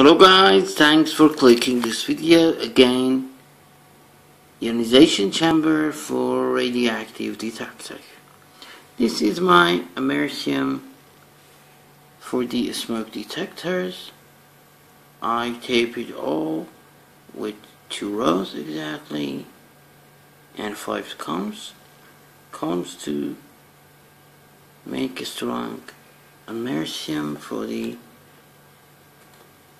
Hello guys, thanks for clicking this video again. Ionization chamber for radioactive detector. This is my Americium for the smoke detectors. I tape it all with two rows exactly and five cones. Cones to make a strong Americium for the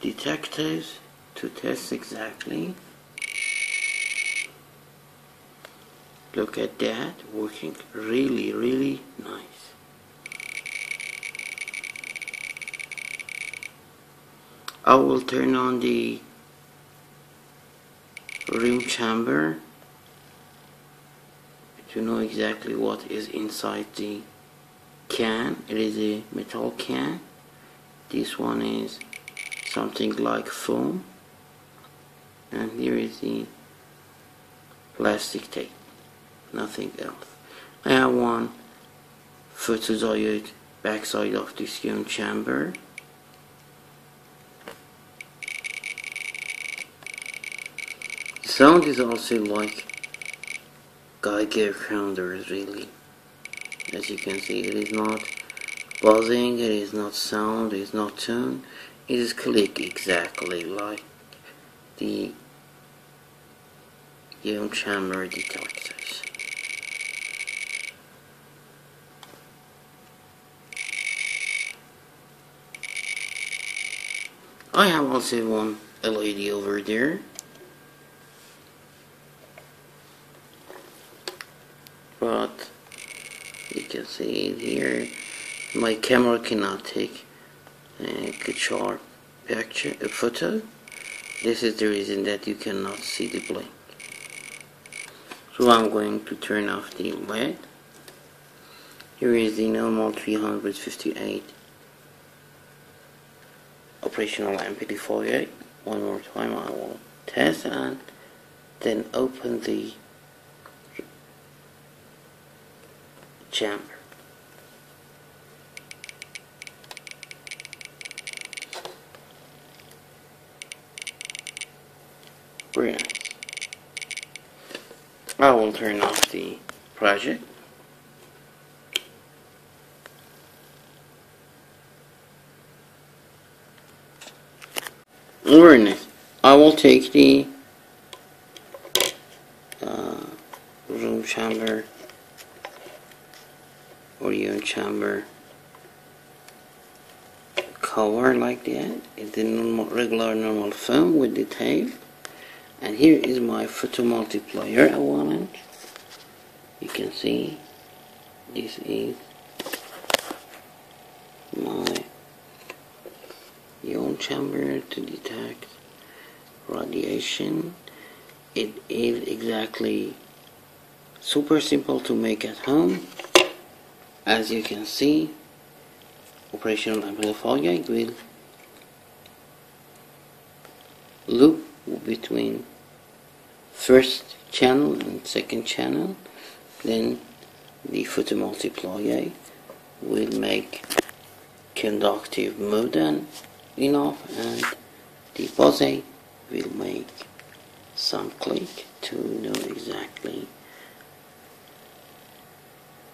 detectors to test exactly. Look at that, working really, really nice. I will turn on the room chamber to know exactly what is inside the can. It is a metal can. This one is something like foam. And here is the plastic tape. Nothing else. I have one photodiode backside of this ion chamber. The sound is also like Geiger counters really. As you can see it is not buzzing it is not sound it is not tone is click exactly like the ion chamber detectors. I have also one LED over there. But you can see here my camera cannot take a sharp picture, a photo. This is the reason that you cannot see the blink. So I'm going to turn off the LED. Here is the normal 358 operational amplifier. One more time I will test and then open the chamber. I will turn off the project. Nice. I will take the uh, room chamber audio chamber cover like that. It's the normal, regular normal foam with the tape and here is my photo multiplier I wanted you can see this is my ion chamber to detect radiation. It is exactly super simple to make at home. As you can see operational amplifier will loop between first channel and second channel then the photomultiplier will make conductive mode enough and the buzzer will make some click to know exactly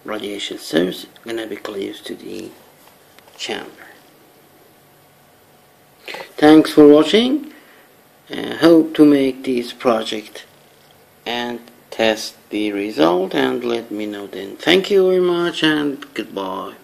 radiation source gonna be close to the chamber. Thanks for watching uh, hope to make this project and test the result and let me know then. Thank you very much and goodbye